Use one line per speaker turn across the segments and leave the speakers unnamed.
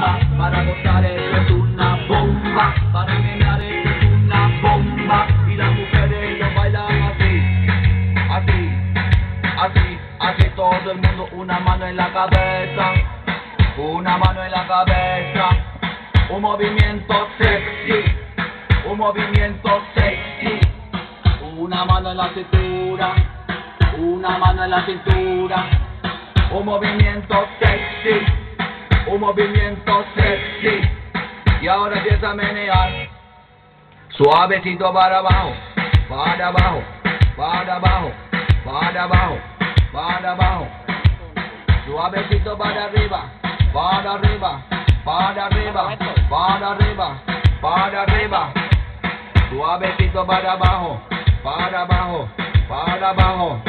bomba, para gozar esto es una bomba, para menear esto es una bomba, y las mujeres lo bailan así, así, así, así todo el mundo, una mano en la cabeza, una mano en la cabeza, un movimiento sexy, un movimiento sexy, una mano en la cintura, una mano en la cintura, un movimiento sexy, un movimiento sexy, y ahora empieza a menear, suavecito para abajo, para abajo, para abajo, para abajo, para abajo, suavecito para arriba, para arriba, para arriba, para arriba, para arriba, suavecito para abajo, para abajo, para abajo,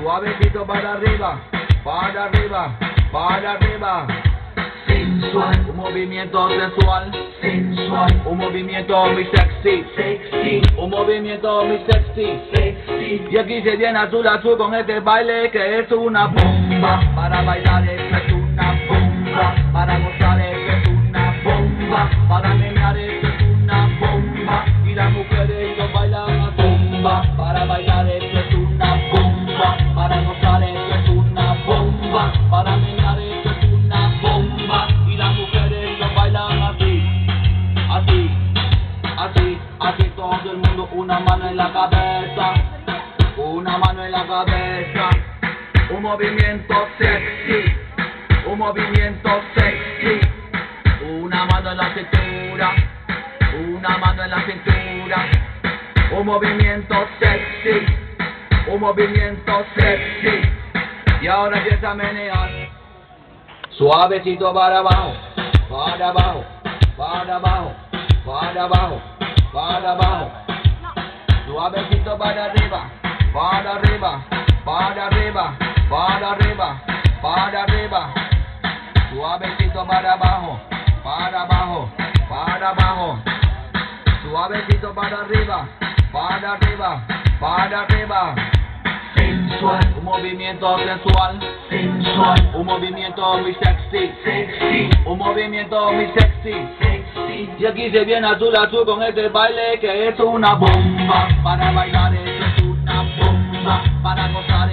suavecito para arriba, para arriba, para arriba. Un movimiento sensual, sensual, un movimiento muy sexy, sexy, un movimiento muy sexy, sexy. Y aquí se viene azul azul con este baile que es una bomba. Para bailar es una bomba, para gozar es una bomba, para así todo el mundo, una mano en la cabeza, una mano en la cabeza, un movimiento sexy, un movimiento sexy, una mano en la cintura, una mano en la cintura, un movimiento sexy, un movimiento sexy, y ahora empieza a menear, suavecito para abajo, para abajo, para abajo, para abajo, para abajo, suavecito para arriba, para arriba, para arriba, para arriba, para arriba, suavecito para abajo, para abajo, para abajo, suavecito para arriba, para arriba, para arriba. Sensual, un movimiento sensual, sensual, un movimiento muy sexy, sexy, un movimiento muy sexy, sexy. Y aquí se viene azul azul con este baile que es una bomba, para bailar es una bomba, para gozar